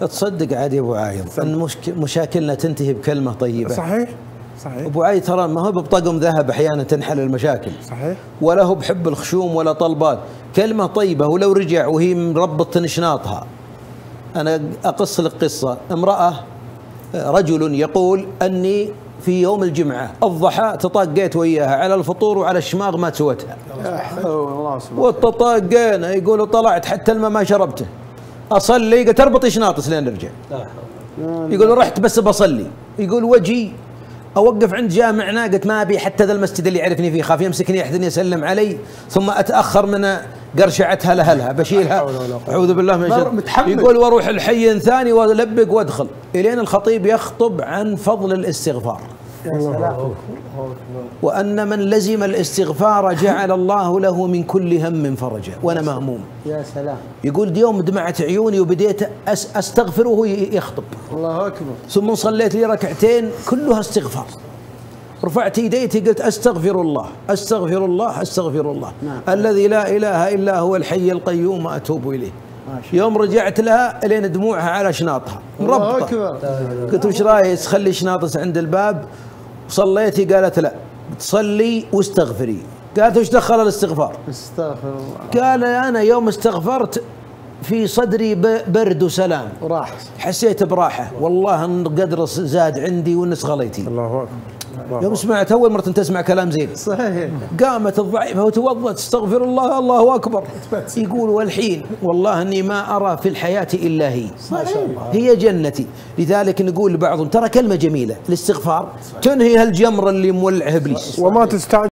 تصدق عاد يا ابو عايض أن. مشاكلنا تنتهي بكلمة طيبة. صحيح صحيح. أبو عايض ترى ما هو بطقم ذهب أحيانا تنحل المشاكل. صحيح. ولا هو بحب الخشوم ولا طلبات. كلمة طيبة ولو رجع وهي مربط نشناطها. أنا أقص لك قصة. امرأة رجل يقول أني في يوم الجمعة الضحى تطاقيت وياها على الفطور وعلى الشماغ ما سوتها. وتطاقينا يقول طلعت حتى الماء ما شربته. أصلي قلت اربط شناطس لين نرجع؟ يقول رحت بس بصلي. يقول وجهي أوقف عند جامع ناقة ما أبي حتى ذا المسجد اللي يعرفني فيه خاف يمسكني أحد يسلم علي ثم أتأخر من قرشعتها لهلها بشيلها. أعوذ بالله من الشر متحمل. يقول وأروح الحي ثاني وألبق وأدخل. إلين الخطيب يخطب عن فضل الاستغفار. يا سلام وأن من لزم الاستغفار جعل الله له من كل هم فرجا وأنا مهموم. يا سلام. يقول يوم دمعت عيوني وبديت أس استغفر وهو يخطب. الله أكبر. ثم صليت لي ركعتين كلها استغفار. رفعت يديتي قلت أستغفر الله أستغفر الله أستغفر الله. نعم. الذي لا إله إلا هو الحي القيوم اتوب إليه. يوم رجعت لها لين دموعها على شناطها. الله مربطه أكبر. قلت وش رايك؟ خلي شناطس عند الباب. صليتي؟ قالت لا. تصلي واستغفري. قالت وش دخل الاستغفار؟ استغفر الله. قال أنا يوم استغفرت في صدري برد وسلام. وراح. حسيت براحة. والله إن قدر زاد عندي والنس غليتي. الله أكبر. يوم سمعت أول مرة تسمع كلام زين. صحيح. قامت الضعيفة وتوضت استغفر الله الله أكبر. يقول والحين والله أني ما أرى في الحياة إلا هي. ما شاء الله. هي جنتي. لذلك نقول لبعضهم ترى كلمة جميلة. الاستغفار. تنهي هالجمر اللي مولعه إبليس؟ وما تستعجل.